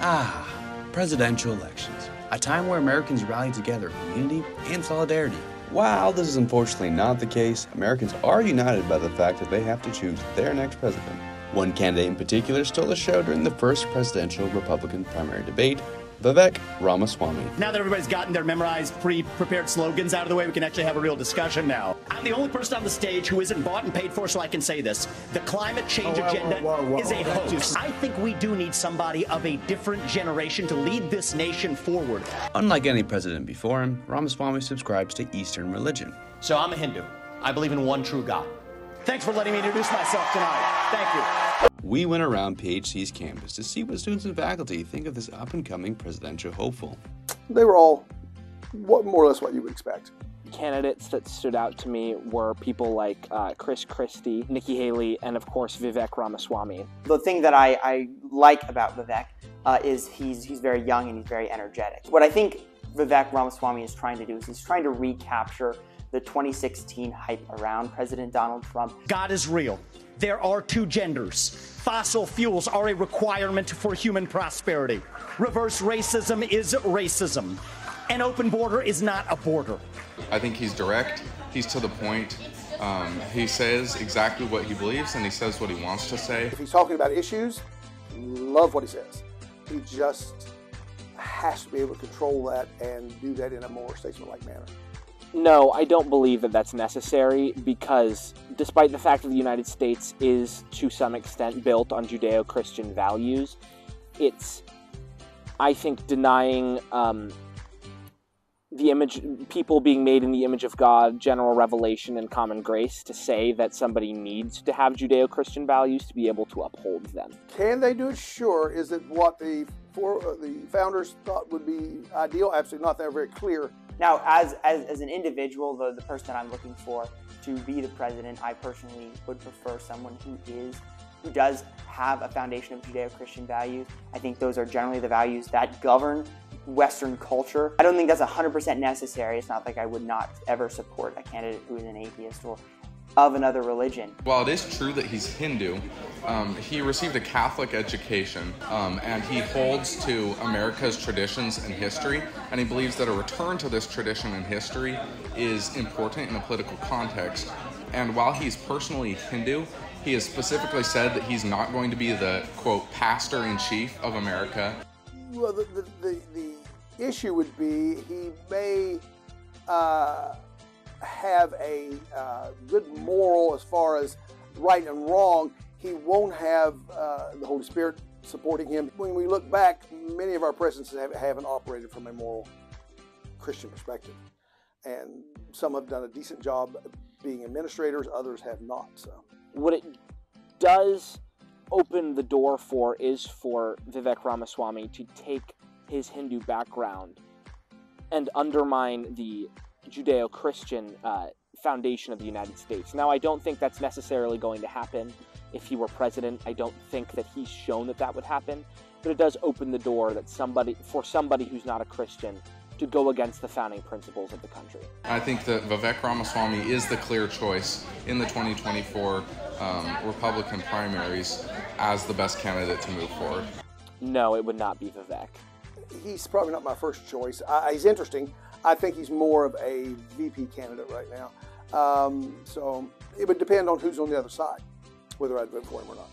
Ah, presidential elections. A time where Americans rally together in unity and solidarity. While this is unfortunately not the case, Americans are united by the fact that they have to choose their next president. One candidate in particular stole the show during the first presidential Republican primary debate, Vivek Ramaswamy. Now that everybody's gotten their memorized, pre-prepared slogans out of the way, we can actually have a real discussion now. I'm the only person on the stage who isn't bought and paid for, so I can say this. The climate change Oh, whoa, agenda whoa, whoa, whoa, is a hoax. just- I think we do need somebody of a different generation to lead this nation forward. Unlike any president before him, Ramaswamy subscribes to Eastern religion. So I'm a Hindu. I believe in one true God. Thanks for letting me introduce myself tonight. Thank you. We went around PHC's campus to see what students and faculty think of this up and coming presidential hopeful. They were all what more or less what you would expect. candidates that stood out to me were people like uh, Chris Christie, Nikki Haley, and of course Vivek Ramaswamy. The thing that I, I like about Vivek uh, is he's he's very young and he's very energetic. What I think Vivek Ramaswamy is trying to do is he's trying to recapture the 2016 hype around President Donald Trump. God is real. There are two genders. Fossil fuels are a requirement for human prosperity. Reverse racism is racism. An open border is not a border. I think he's direct. He's to the point. Um, he says exactly what he believes, and he says what he wants to say. If he's talking about issues, love what he says. He just has to be able to control that and do that in a more statesmanlike manner. No, I don't believe that that's necessary because despite the fact that the United States is to some extent built on Judeo Christian values, it's, I think, denying um, the image, people being made in the image of God, general revelation, and common grace to say that somebody needs to have Judeo Christian values to be able to uphold them. Can they do it? Sure. Is it what the for, uh, the founders thought would be ideal? Absolutely not. They're very clear. Now, as, as, as an individual, the, the person that I'm looking for to be the president, I personally would prefer someone who is who does have a foundation of Judeo-Christian values. I think those are generally the values that govern Western culture. I don't think that's 100% necessary. It's not like I would not ever support a candidate who is an atheist or of another religion. While it is true that he's Hindu, um, he received a Catholic education um, and he holds to America's traditions and history, and he believes that a return to this tradition and history is important in a political context. And while he's personally Hindu, he has specifically said that he's not going to be the quote pastor in chief of America. Well, the, the, the, the issue would be he may uh, have a uh, good moral as far as right and wrong. He won't have uh, the Holy Spirit supporting him. When we look back, many of our presidents have, haven't operated from a moral Christian perspective. And some have done a decent job being administrators, others have not. So. what it does open the door for is for Vivek Ramaswamy to take his Hindu background and undermine the Judeo Christian uh, foundation of the United States. Now, I don't think that's necessarily going to happen if he were president. I don't think that he's shown that that would happen, but it does open the door that somebody, for somebody who's not a Christian, to go against the founding principles of the country. I think that Vivek Ramaswamy is the clear choice in the 2024 um, Republican primaries as the best candidate to move forward. No, it would not be Vivek. He's probably not my first choice. I, he's interesting. I think he's more of a VP candidate right now. Um, so it would depend on who's on the other side, whether I'd vote for him or not.